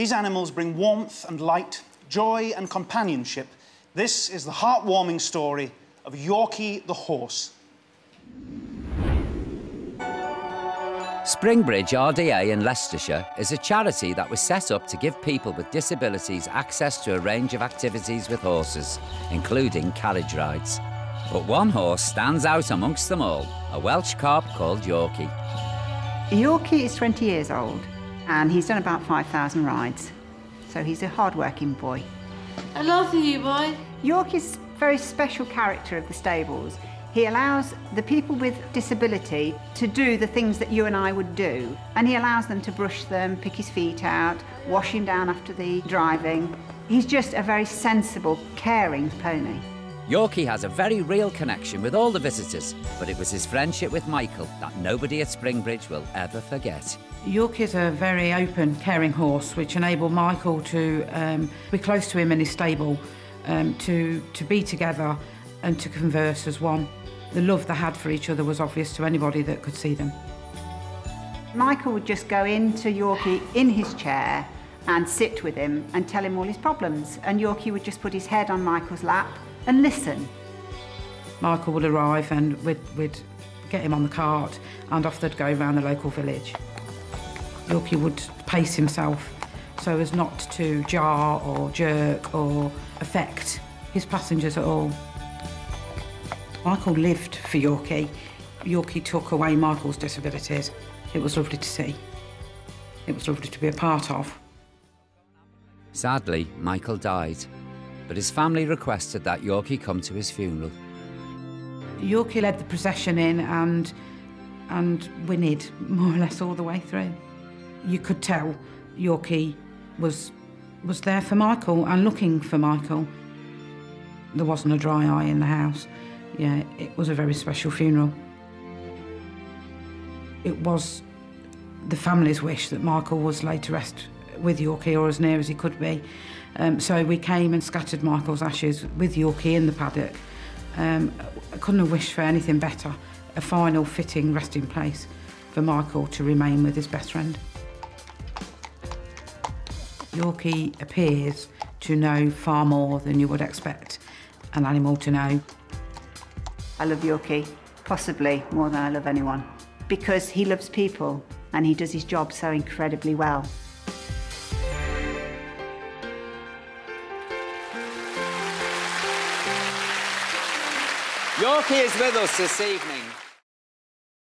These animals bring warmth and light, joy and companionship. This is the heartwarming story of Yorkie the horse. Springbridge RDA in Leicestershire is a charity that was set up to give people with disabilities access to a range of activities with horses, including carriage rides. But one horse stands out amongst them all, a Welsh cob called Yorkie. Yorkie is 20 years old and he's done about 5,000 rides. So he's a hard-working boy. I love you, boy. York is a very special character of the stables. He allows the people with disability to do the things that you and I would do. And he allows them to brush them, pick his feet out, wash him down after the driving. He's just a very sensible, caring pony. Yorkie has a very real connection with all the visitors, but it was his friendship with Michael that nobody at Springbridge will ever forget. Yorkie is a very open, caring horse, which enabled Michael to um, be close to him in his stable, um, to, to be together and to converse as one. The love they had for each other was obvious to anybody that could see them. Michael would just go into Yorkie in his chair and sit with him and tell him all his problems. And Yorkie would just put his head on Michael's lap and listen. Michael would arrive and we'd, we'd get him on the cart and off they'd go around the local village. Yorkie would pace himself so as not to jar or jerk or affect his passengers at all. Michael lived for Yorkie. Yorkie took away Michael's disabilities. It was lovely to see. It was lovely to be a part of. Sadly, Michael died, but his family requested that Yorkie come to his funeral. Yorkie led the procession in and and whinnied more or less all the way through. You could tell Yorkie was was there for Michael and looking for Michael. There wasn't a dry eye in the house yeah, it was a very special funeral. It was the family's wish that Michael was laid to rest with Yorkie or as near as he could be. Um, so we came and scattered Michael's ashes with Yorkie in the paddock. Um, I couldn't have wished for anything better, a final fitting resting place for Michael to remain with his best friend. Yorkie appears to know far more than you would expect an animal to know. I love Yorkie, possibly more than I love anyone, because he loves people and he does his job so incredibly well. Yorkie is with us this evening.